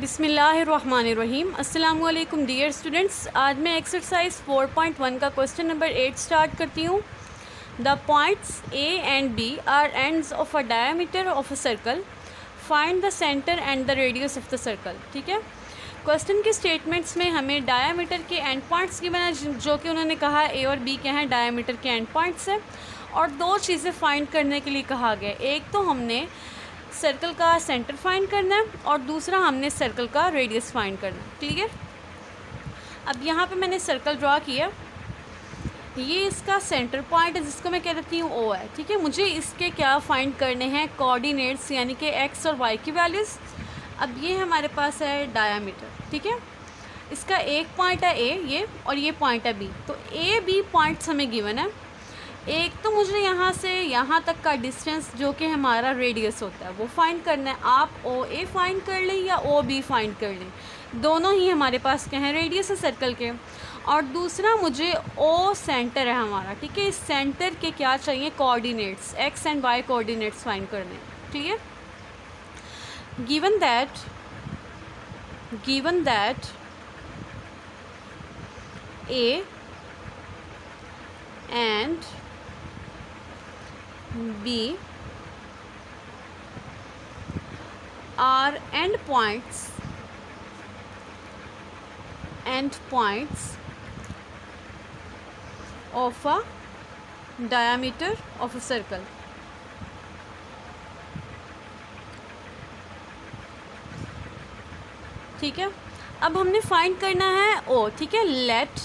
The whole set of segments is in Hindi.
बिसमीम अल्लाम डियर स्टूडेंट्स। आज मैं एक्सरसाइज 4.1 का क्वेश्चन नंबर एट स्टार्ट करती हूँ। The points A and B are ends of a diameter of a circle. Find the centre and the radius of the circle, ठीक है? क्वेश्चन के स्टेटमेंट्स में हमें डायामीटर के एंड पॉइंट्स की बना, जो कि उन्होंने कहा, ए और बी क्या हैं, डायामीटर के एंड पॉइंट्स हैं। और दो चीज़ें फाइंड करने के लिए कहा गया एक तो हमने सर्कल का सेंटर फाइंड करना है और दूसरा हमने सर्कल का रेडियस फाइंड करना है क्लियर अब यहाँ पे मैंने सर्कल ड्रा किया। ये इसका सेंटर पॉइंट है जिसको मैं कह देती हूँ ओ है, ठीक है? मुझे इसके क्या फाइंड करने हैं? कोऑर्डिनेट्स यानी कि एक्स और वाई की वैल्यूज़ अब ये हमारे पास है डायामीटर ठीक है? इसका एक पॉइंट है ए ये, और ये पॉइंट है बी तो ए बी पॉइंट्स हमें गिवन है। एक तो मुझे यहाँ से यहाँ तक का डिस्टेंस जो कि हमारा रेडियस होता है, वो फाइंड करना है। आप ओ ए फाइंड कर लें या ओ बी फाइंड कर लें। दोनों ही हमारे पास क्या हैं रेडियस है सर्कल के। और दूसरा मुझे ओ सेंटर है हमारा, ठीक है? इस सेंटर के क्या चाहिए? Coordinates x and y coordinates find करने। है? Given that given that A and B are end points end points of a diameter of a circle ठीक है अब हमने फाइंड करना है ओ ठीक है लेट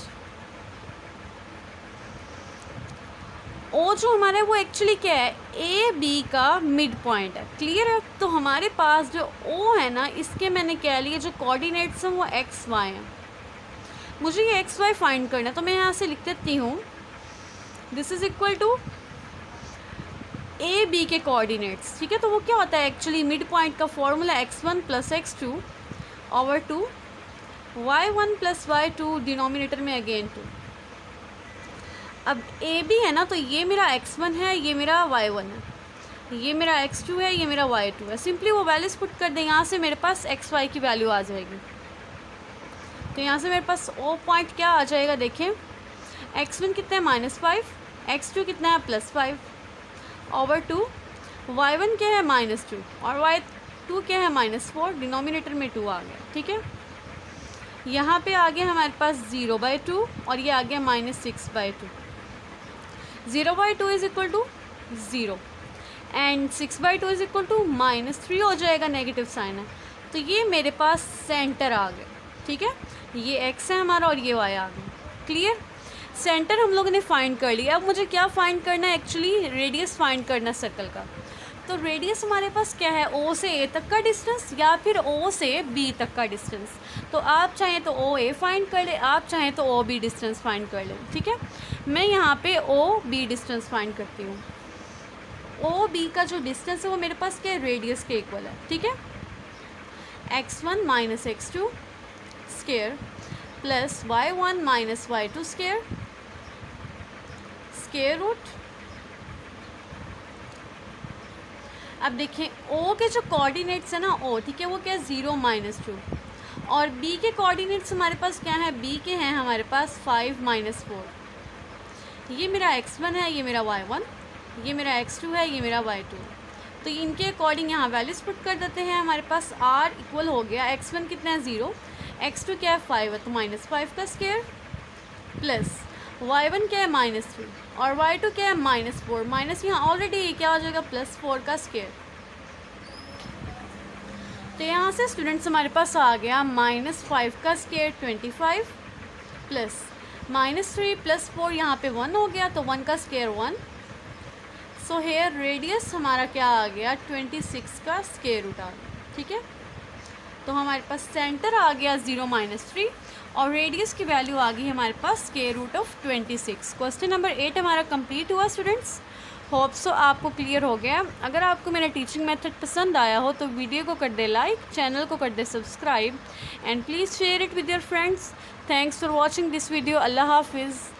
ओ जो हमारा है वो एक्चुअली क्या है ए बी का मिड पॉइंट है। क्लियर है? तो हमारे पास जो ओ है ना, इसके मैंने कह लिए, जो कोऑर्डिनेट्स हैं, वो एक्स वाई हैं। मुझे ये एक्स वाई फाइंड करना है तो मैं यहाँ से लिख देती हूँ। This is equal to A B के कोऑर्डिनेट्स ठीक है? तो वो क्या होता है एक्चुअली मिड पॉइंट का formula x one plus x two over two y one plus y two denominator में अगेन टू अब ए बी है ना तो ये मेरा एक्स वन है, ये मेरा वाई वन है। ये मेरा एक्स टू है, ये मेरा वाई टू है। सिंपली वो वैल्यूज़ पुट कर दें, यहाँ से मेरे पास एक्स वाई की वैल्यू आ जाएगी। तो यहाँ से मेरे पास ओ पॉइंट क्या आ जाएगा, देखें। एक्स वन कितना है? माइनस फाइव एक्स टू कितना है? Plus five over two y one क्या है? माइनस टू और वाई टू क्या है? माइनस फोर डिनोमिनेटर में टू आ गया, ठीक है? यहाँ पे आ गया हमारे पास ज़ीरो बाई टू और ये आ गया minus six by two zero by two is equal to zero and six by two is equal to minus three हो जाएगा नेगेटिव साइन है। तो ये मेरे पास सेंटर आ गया ठीक है? ये एक्स है हमारा और ये वाई आ गया क्लियर सेंटर हम लोगों ने फाइंड कर लिया। अब मुझे क्या फाइंड करना है? एक्चुअली रेडियस फाइंड करना सर्कल का। तो रेडियस हमारे पास क्या है? ओ से ए तक का डिस्टेंस या फिर ओ से बी तक का डिस्टेंस तो आप चाहें तो ओ ए फाइंड कर लें, आप चाहें तो ओ बी डिस्टेंस फाइंड कर लें, ठीक है? मैं यहाँ पे ओ बी डिस्टेंस फाइंड करती हूँ। ओ बी का जो डिस्टेंस है वो मेरे पास क्या है? रेडियस के इक्वल है, ठीक है? X one minus x two square plus y one minus y two square square root अब देखें ओ के जो कोऑर्डिनेट्स हैं ना ओ ठीक है, वो क्या है? ज़ीरो माइनस टू और बी के कोऑर्डिनेट्स हमारे पास क्या है? बी के हैं हमारे पास फाइव माइनस फोर ये मेरा एक्स वन है, ये मेरा वाई वन ये मेरा एक्स टू है, ये मेरा वाई टू तो इनके अकॉर्डिंग यहाँ वैल्यूज़ पुट कर देते हैं, हमारे पास आर इक्वल हो गया एक्स वन कितना है? ज़ीरो एक्स टू क्या है? फाइव है तो माइनस फाइव का स्केयर प्लस वाई वन क्या है माइनस थ्री और वाई टू क्या है माइनस फोर माइनस यहाँ ऑलरेडी क्या हो जाएगा? प्लस फोर का स्केयर तो यहाँ से स्टूडेंट्स हमारे पास आ गया माइनस फाइव का square twenty five plus minus three plus four यहाँ पे वन हो गया तो वन का square one so here radius हमारा क्या आ गया? ट्वेंटी सिक्स का स्केयर उठा ठीक है? तो हमारे पास सेंटर आ गया ज़ीरो माइनस थ्री और रेडियस की वैल्यू आ गई हमारे पास के root of twenty six question number eight हमारा कंप्लीट हुआ स्टूडेंट्स होप सो आपको क्लियर हो गया. अगर आपको मेरा टीचिंग मेथड पसंद आया हो तो वीडियो को कर दे लाइक चैनल को कर दे subscribe and please share it with your friends thanks for watching this video अल्लाह हाफिज़.